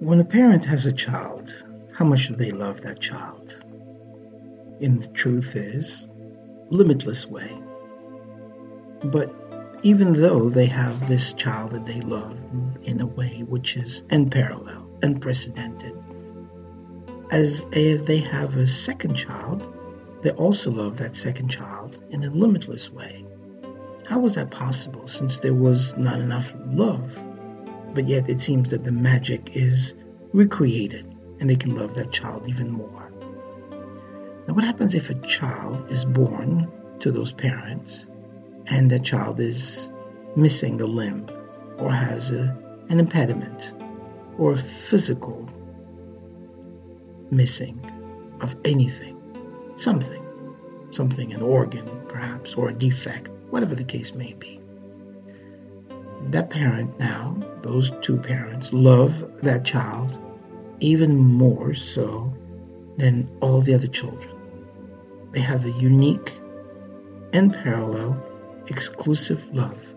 When a parent has a child, how much do they love that child? In the truth is, limitless way. But even though they have this child that they love in a way which is unparalleled, unprecedented, as if they have a second child, they also love that second child in a limitless way. How was that possible since there was not enough love? But yet it seems that the magic is recreated and they can love that child even more. Now, what happens if a child is born to those parents and the child is missing a limb or has a, an impediment or a physical missing of anything, something, something, an organ perhaps, or a defect, whatever the case may be? That parent now, those two parents, love that child even more so than all the other children. They have a unique and parallel exclusive love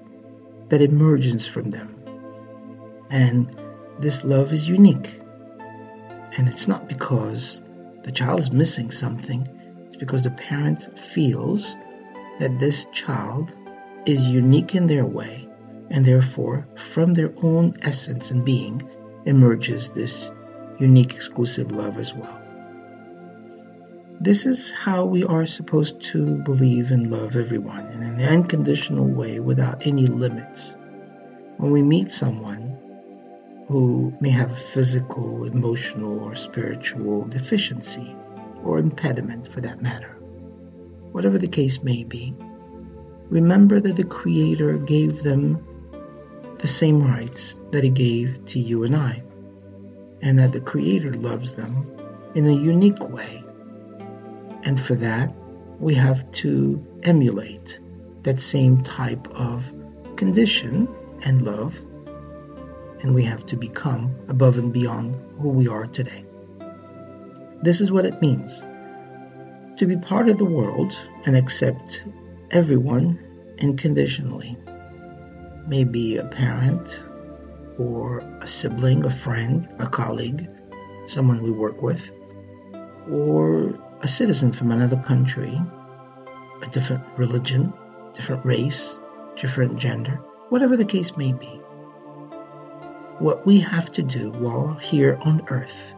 that emerges from them. And this love is unique. And it's not because the child is missing something, it's because the parent feels that this child is unique in their way, and therefore, from their own essence and being, emerges this unique, exclusive love as well. This is how we are supposed to believe and love everyone in an unconditional way without any limits. When we meet someone who may have a physical, emotional, or spiritual deficiency, or impediment for that matter, whatever the case may be, remember that the Creator gave them the same rights that He gave to you and I and that the Creator loves them in a unique way. And for that, we have to emulate that same type of condition and love, and we have to become above and beyond who we are today. This is what it means to be part of the world and accept everyone unconditionally. Maybe a parent, or a sibling, a friend, a colleague, someone we work with, or a citizen from another country, a different religion, different race, different gender, whatever the case may be. What we have to do while here on earth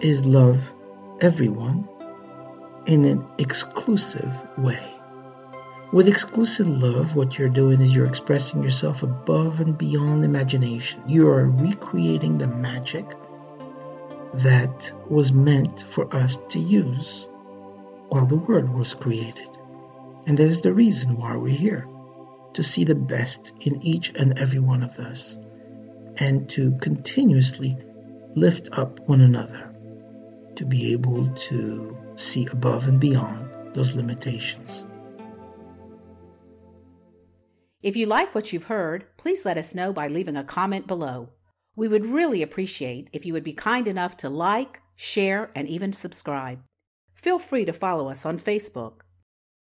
is love everyone in an exclusive way. With exclusive love, what you're doing is you're expressing yourself above and beyond imagination. You are recreating the magic that was meant for us to use while the Word was created. And that is the reason why we're here to see the best in each and every one of us and to continuously lift up one another to be able to see above and beyond those limitations. If you like what you've heard, please let us know by leaving a comment below. We would really appreciate if you would be kind enough to like, share, and even subscribe. Feel free to follow us on Facebook.